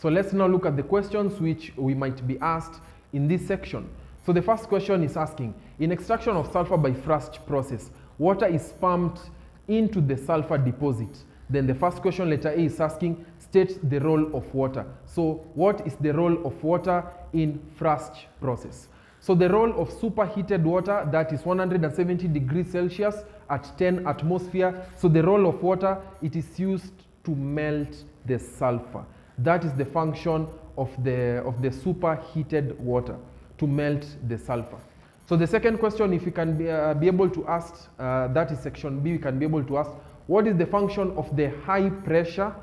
So let's now look at the questions which we might be asked in this section. So the first question is asking, in extraction of sulfur by Frasch process, water is pumped into the sulfur deposit. Then the first question, letter A, is asking, state the role of water. So what is the role of water in Frasch process? So the role of superheated water that is 170 degrees Celsius at 10 atmosphere. So the role of water, it is used to melt the sulfur. That is the function of the, of the superheated water, to melt the sulfur. So the second question, if we can be, uh, be able to ask, uh, that is section B, we can be able to ask, what is the function of the high pressure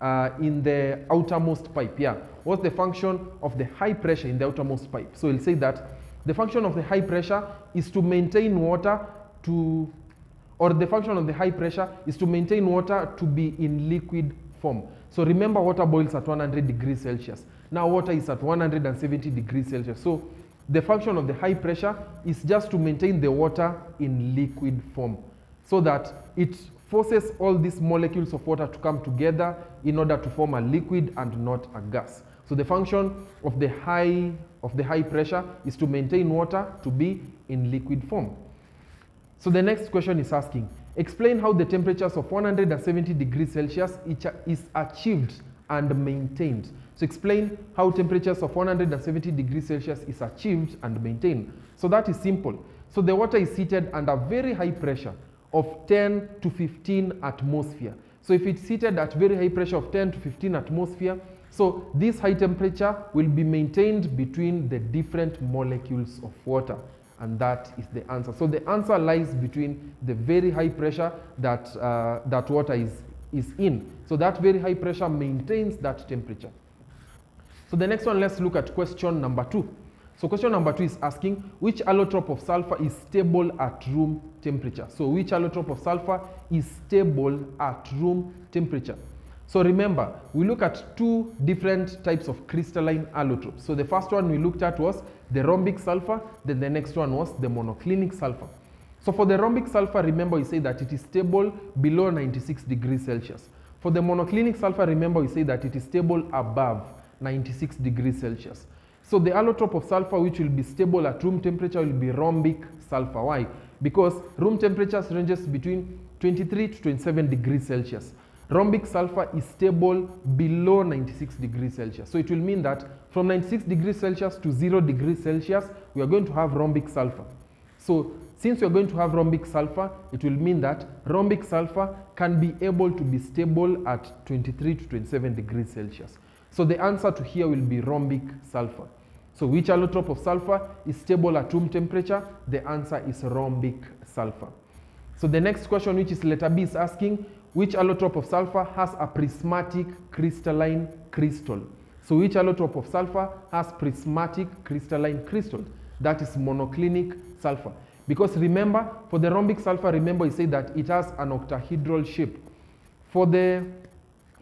uh, in the outermost pipe? Yeah, what's the function of the high pressure in the outermost pipe? So we'll say that the function of the high pressure is to maintain water to, or the function of the high pressure is to maintain water to be in liquid form. So remember water boils at 100 degrees Celsius. Now water is at 170 degrees Celsius. So the function of the high pressure is just to maintain the water in liquid form so that it forces all these molecules of water to come together in order to form a liquid and not a gas. So the function of the high of the high pressure is to maintain water to be in liquid form. So the next question is asking, explain how the temperatures of 170 degrees Celsius is achieved and maintained. So explain how temperatures of 170 degrees Celsius is achieved and maintained. So that is simple. So the water is heated under very high pressure of 10 to 15 atmosphere. So if it's heated at very high pressure of 10 to 15 atmosphere, so this high temperature will be maintained between the different molecules of water and that is the answer. So the answer lies between the very high pressure that, uh, that water is, is in. So that very high pressure maintains that temperature. So the next one, let's look at question number two. So question number two is asking which allotrope of sulfur is stable at room temperature. So which allotrope of sulfur is stable at room temperature. So remember, we look at two different types of crystalline allotropes. So the first one we looked at was the rhombic sulfur, then the next one was the monoclinic sulfur. So for the rhombic sulfur, remember we say that it is stable below 96 degrees Celsius. For the monoclinic sulfur, remember we say that it is stable above 96 degrees Celsius. So the allotrope of sulfur which will be stable at room temperature will be rhombic sulfur. Why? Because room temperatures ranges between 23 to 27 degrees Celsius. Rhombic sulfur is stable below 96 degrees Celsius. So it will mean that from 96 degrees Celsius to 0 degrees Celsius, we are going to have rhombic sulfur. So since we are going to have rhombic sulfur, it will mean that rhombic sulfur can be able to be stable at 23 to 27 degrees Celsius. So the answer to here will be rhombic sulfur. So which allotrope of sulfur is stable at room temperature? The answer is rhombic sulfur. So the next question, which is letter B, is asking which allotrope of sulfur has a prismatic crystalline crystal. So which allotrope of sulfur has prismatic crystalline crystal? That is monoclinic sulfur. Because remember, for the rhombic sulfur, remember we say that it has an octahedral shape. For the,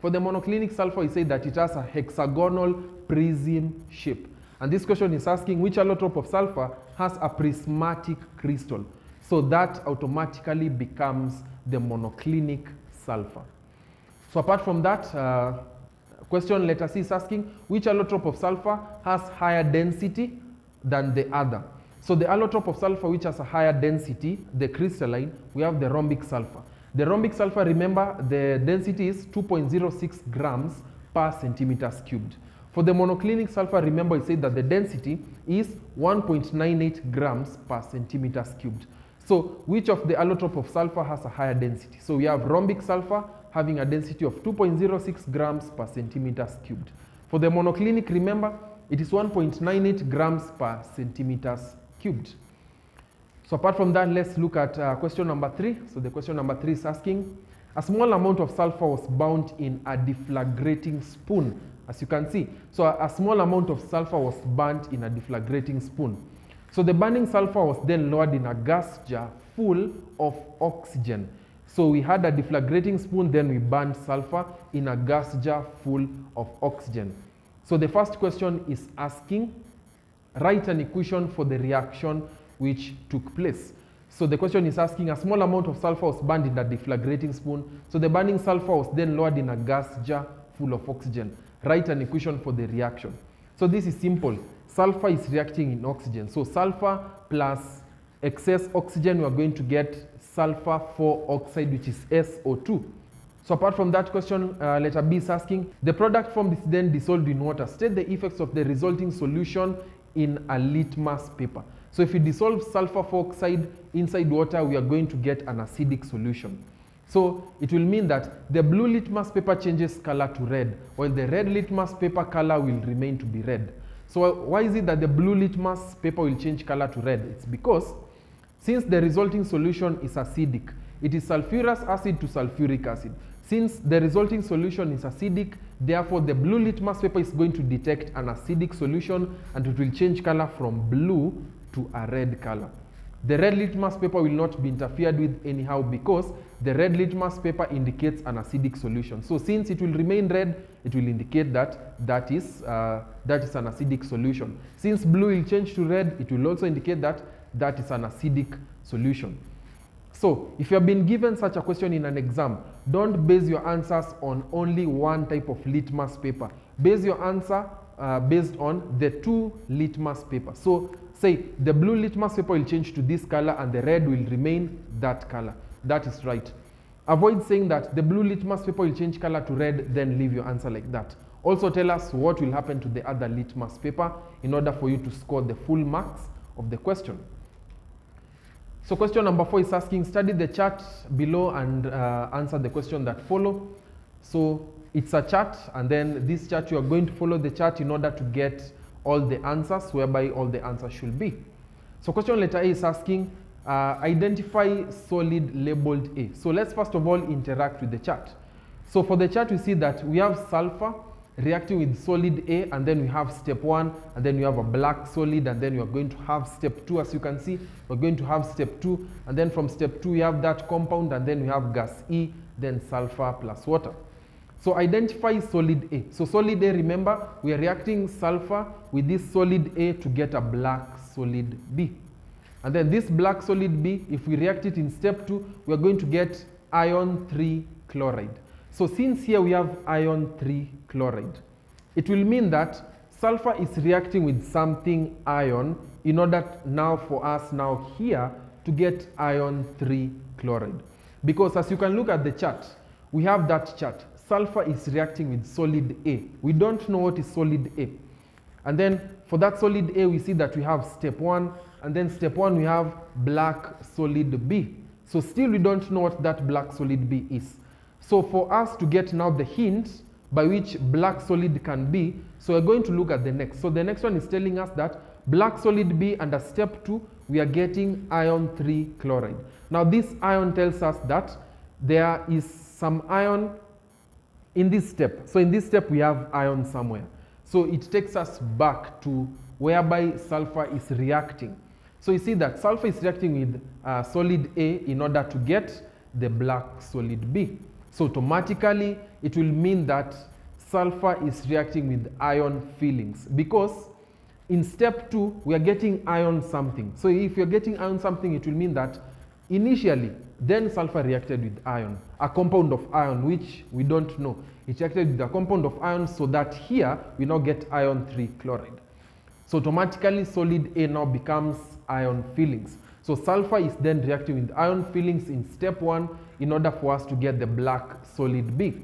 for the monoclinic sulfur, we say that it has a hexagonal prism shape. And this question is asking which allotrope of sulfur has a prismatic crystal. So that automatically becomes the monoclinic sulfur. So apart from that, uh, question letter C is asking which allotrope of sulfur has higher density than the other. So the allotrope of sulfur which has a higher density, the crystalline, we have the rhombic sulfur. The rhombic sulfur, remember, the density is 2.06 grams per centimeters cubed. For the monoclinic sulfur, remember I said that the density is 1.98 grams per centimeters cubed. So which of the allotrope of sulfur has a higher density? So we have rhombic sulfur having a density of 2.06 grams per centimeters cubed. For the monoclinic, remember, it is 1.98 grams per centimeters cubed. So apart from that, let's look at uh, question number three. So the question number three is asking, a small amount of sulfur was bound in a deflagrating spoon, as you can see. So a, a small amount of sulfur was burnt in a deflagrating spoon. So the burning sulfur was then lowered in a gas jar full of oxygen. So we had a deflagrating spoon, then we burned sulfur in a gas jar full of oxygen. So the first question is asking, write an equation for the reaction which took place. So the question is asking a small amount of sulfur was burned in a deflagrating spoon. So the burning sulfur was then lowered in a gas jar full of oxygen. Write an equation for the reaction. So this is simple. Sulfur is reacting in oxygen. So sulfur plus excess oxygen, we are going to get sulfur 4 oxide, which is SO2. So apart from that question, uh, letter B is asking, the product formed is then dissolved in water. State the effects of the resulting solution in a litmus paper. So if you dissolve sulfur 4 oxide inside water, we are going to get an acidic solution. So it will mean that the blue litmus paper changes color to red, while the red litmus paper color will remain to be red. So why is it that the blue litmus paper will change color to red? It's because since the resulting solution is acidic, it is sulfurous acid to sulfuric acid. Since the resulting solution is acidic, therefore the blue litmus paper is going to detect an acidic solution and it will change color from blue to a red color. The red litmus paper will not be interfered with anyhow because the red litmus paper indicates an acidic solution. So since it will remain red, it will indicate that that is, uh, that is an acidic solution. Since blue will change to red, it will also indicate that that is an acidic solution. So if you have been given such a question in an exam, don't base your answers on only one type of litmus paper. Base your answer uh, based on the two litmus papers. So say the blue litmus paper will change to this color and the red will remain that color. That is right. Avoid saying that the blue litmus paper will change color to red, then leave your answer like that. Also tell us what will happen to the other litmus paper in order for you to score the full marks of the question. So question number four is asking, study the chart below and uh, answer the question that follow. So it's a chart and then this chart you are going to follow the chart in order to get all the answers whereby all the answers should be. So question letter A is asking, uh, identify solid labeled A. So let's first of all interact with the chart. So for the chart we see that we have sulfur reacting with solid A and then we have step 1 and then we have a black solid and then we are going to have step 2 as you can see we're going to have step 2 and then from step 2 we have that compound and then we have gas E then sulfur plus water. So identify solid A. So solid A remember we are reacting sulfur with this solid A to get a black solid B. And then this black solid B if we react it in step 2 we are going to get iron 3 chloride. So since here we have iron 3 chloride, it will mean that sulfur is reacting with something iron in order now for us now here to get iron 3 chloride. Because as you can look at the chart, we have that chart. Sulfur is reacting with solid A. We don't know what is solid A. And then for that solid A, we see that we have step 1, and then step 1 we have black solid B. So still we don't know what that black solid B is. So for us to get now the hint by which black solid can be, so we're going to look at the next. So the next one is telling us that black solid B under step 2, we are getting ion 3 chloride. Now this ion tells us that there is some iron in this step. So in this step we have iron somewhere. So it takes us back to whereby sulfur is reacting. So you see that sulfur is reacting with uh, solid A in order to get the black solid B. So automatically it will mean that sulfur is reacting with iron fillings because in step 2 we are getting iron something. So if you're getting iron something it will mean that initially then sulfur reacted with iron, a compound of iron which we don't know. It reacted with a compound of iron so that here we now get iron 3 chloride. So automatically solid A now becomes iron fillings. So sulfur is then reacting with iron fillings in step 1 in order for us to get the black solid B.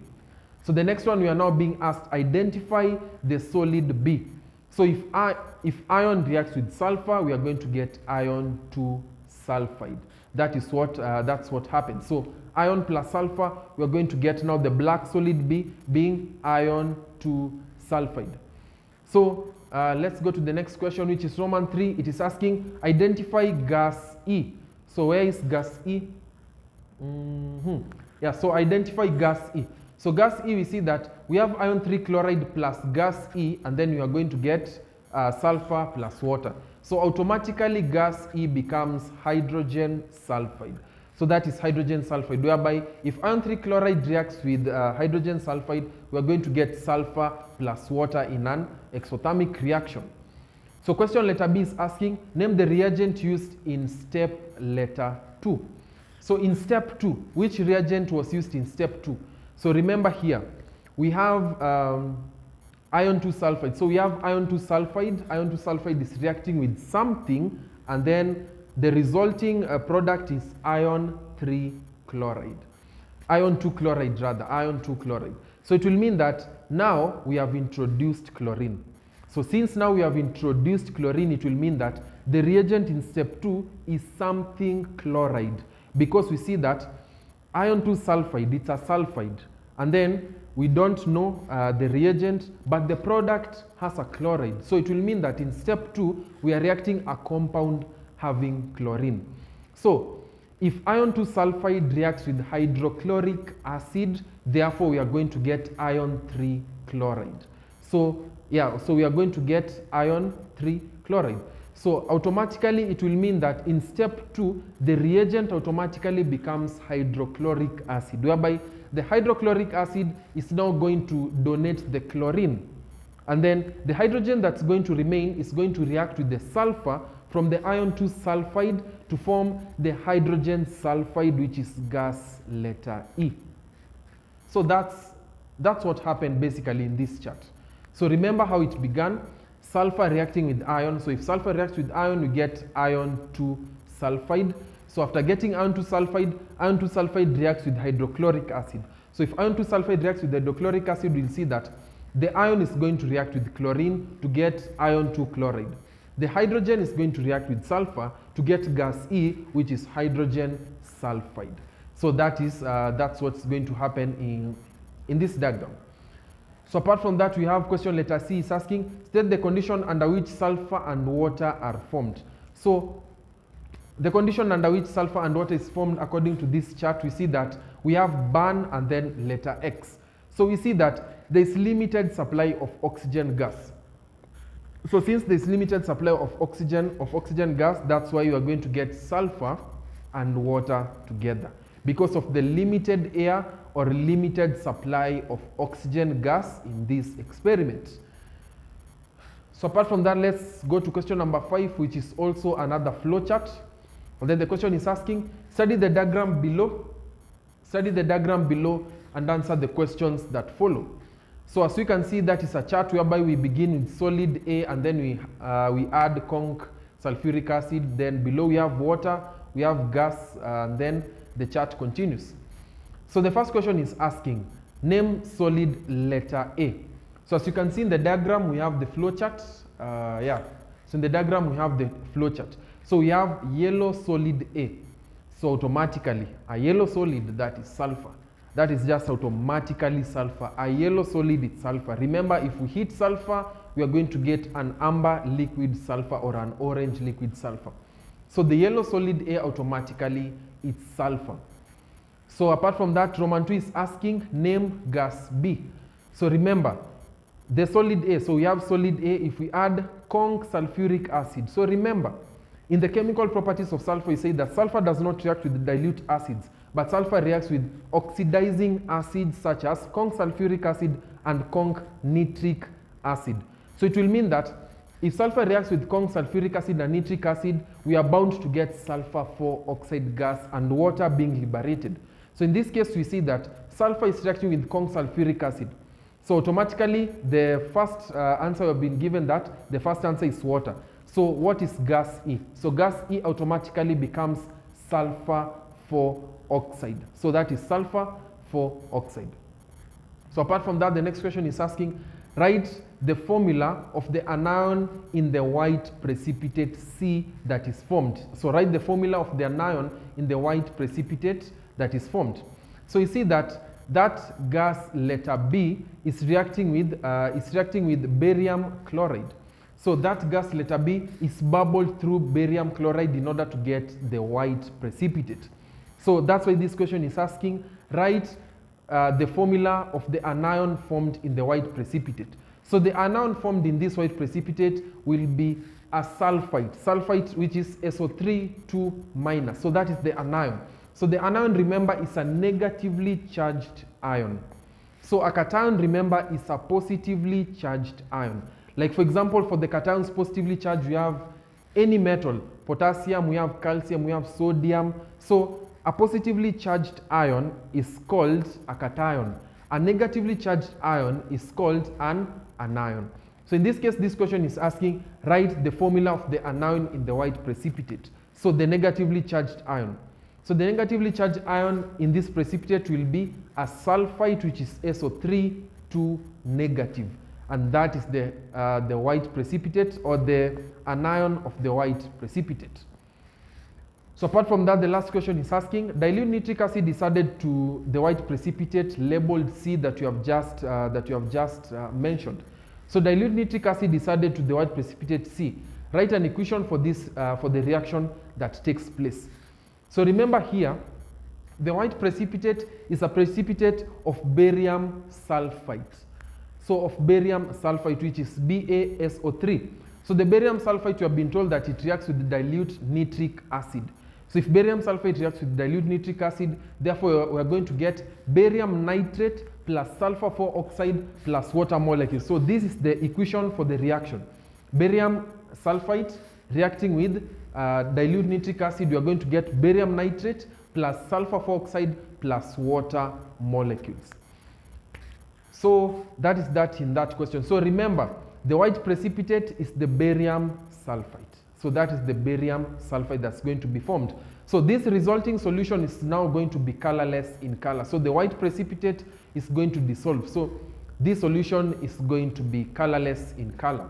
So the next one we are now being asked identify the solid B. So if, I, if iron reacts with sulfur, we are going to get iron 2 sulfide. That is what, uh, that's what happens. So iron plus sulfur, we are going to get now the black solid B being iron to sulfide. So uh, let's go to the next question, which is Roman 3. It is asking, identify gas E. So where is gas E? Mm -hmm. Yeah, so identify gas E. So gas E, we see that we have iron 3 chloride plus gas E, and then we are going to get uh, sulfur plus water. So automatically gas E becomes hydrogen sulfide. So that is hydrogen sulfide, whereby if iron 3 chloride reacts with uh, hydrogen sulfide, we are going to get sulfur plus water in an exothermic reaction. So question letter B is asking, name the reagent used in step letter 2. So in step 2, which reagent was used in step 2? So remember here, we have um, iron 2 sulfide. So we have iron 2 sulfide. Iron 2 sulfide is reacting with something and then the resulting uh, product is iron 3 chloride. Iron 2 chloride rather, iron 2 chloride. So it will mean that now we have introduced chlorine. So since now we have introduced chlorine, it will mean that the reagent in step 2 is something chloride because we see that iron 2 sulfide, it's a sulfide. And then we don't know uh, the reagent, but the product has a chloride. So it will mean that in step 2, we are reacting a compound having chlorine. So if iron 2 sulfide reacts with hydrochloric acid, therefore we are going to get iron 3 chloride. So yeah, so we are going to get iron 3 chloride. So automatically it will mean that in step 2, the reagent automatically becomes hydrochloric acid, whereby the hydrochloric acid is now going to donate the chlorine. And then the hydrogen that's going to remain is going to react with the sulfur from the iron 2 sulfide to form the hydrogen sulfide, which is gas letter E. So that's, that's what happened basically in this chart. So remember how it began, sulfur reacting with iron. So if sulfur reacts with iron, we get iron 2 sulfide. So after getting iron 2 sulfide, iron 2 sulfide reacts with hydrochloric acid. So if iron 2 sulfide reacts with hydrochloric acid, we'll see that the iron is going to react with chlorine to get iron 2 chloride. The hydrogen is going to react with sulfur to get gas E, which is hydrogen sulfide. So that is, uh, that's what's going to happen in, in this diagram. So apart from that, we have question letter C is asking, state the condition under which sulfur and water are formed. So the condition under which sulfur and water is formed according to this chart, we see that we have burn and then letter X. So we see that there is limited supply of oxygen gas. So since there is limited supply of oxygen of oxygen gas, that's why you are going to get sulfur and water together because of the limited air or limited supply of oxygen gas in this experiment. So apart from that, let's go to question number five, which is also another flowchart. And then the question is asking, study the diagram below, study the diagram below and answer the questions that follow. So as we can see, that is a chart whereby we begin with solid A and then we, uh, we add conch sulfuric acid. Then below we have water, we have gas, uh, and then the chart continues. So the first question is asking, name solid letter A. So as you can see in the diagram, we have the flow chart. Uh, yeah, so in the diagram, we have the flow chart. So we have yellow solid A. So automatically, a yellow solid, that is sulfur. That is just automatically sulfur. A yellow solid is sulfur. Remember, if we hit sulfur, we are going to get an amber liquid sulfur or an orange liquid sulfur. So the yellow solid A automatically is sulfur. So apart from that, Roman 2 is asking name gas B. So remember, the solid A, so we have solid A if we add conch sulfuric acid. So remember, in the chemical properties of sulfur, you say that sulfur does not react with dilute acids, but sulfur reacts with oxidizing acids such as conch sulfuric acid and conch nitric acid. So it will mean that if sulfur reacts with conch sulfuric acid and nitric acid, we are bound to get sulfur 4 oxide gas and water being liberated. So in this case, we see that sulfur is reacting with conch sulfuric acid. So automatically, the first uh, answer we have been given that the first answer is water. So what is gas E? So gas E automatically becomes sulfur 4 oxide. So that is sulfur 4 oxide. So apart from that, the next question is asking, write the formula of the anion in the white precipitate C that is formed. So write the formula of the anion in the white precipitate that is formed. So you see that that gas letter B is reacting with uh, is reacting with barium chloride. So that gas letter B is bubbled through barium chloride in order to get the white precipitate. So that's why this question is asking, write uh, the formula of the anion formed in the white precipitate. So the anion formed in this white precipitate will be a sulfite, sulfite which is SO3 2 minus. So that is the anion. So the anion, remember, is a negatively charged ion. So a cation, remember, is a positively charged ion. Like for example, for the cations positively charged, we have any metal, potassium, we have calcium, we have sodium. So a positively charged ion is called a cation. A negatively charged ion is called an anion. So in this case, this question is asking, write the formula of the anion in the white precipitate. So the negatively charged ion. So the negatively charged ion in this precipitate will be a sulfite which is SO3 2 negative and that is the, uh, the white precipitate or the anion of the white precipitate. So apart from that, the last question is asking, dilute nitric acid is added to the white precipitate labeled C that you have just, uh, that you have just uh, mentioned. So dilute nitric acid is added to the white precipitate C. Write an equation for this, uh, for the reaction that takes place. So remember here, the white precipitate is a precipitate of barium sulfite. So of barium sulfite, which is BaSO3. So the barium sulfite, you have been told that it reacts with dilute nitric acid. So if barium sulfate reacts with dilute nitric acid, therefore we are going to get barium nitrate plus sulfur 4 oxide plus water molecule. So this is the equation for the reaction. Barium sulfite reacting with uh, dilute nitric acid, you are going to get barium nitrate plus sulfur 4 oxide plus water molecules. So that is that in that question. So remember, the white precipitate is the barium sulfite. So that is the barium sulfide that's going to be formed. So this resulting solution is now going to be colorless in color. So the white precipitate is going to dissolve. So this solution is going to be colorless in color.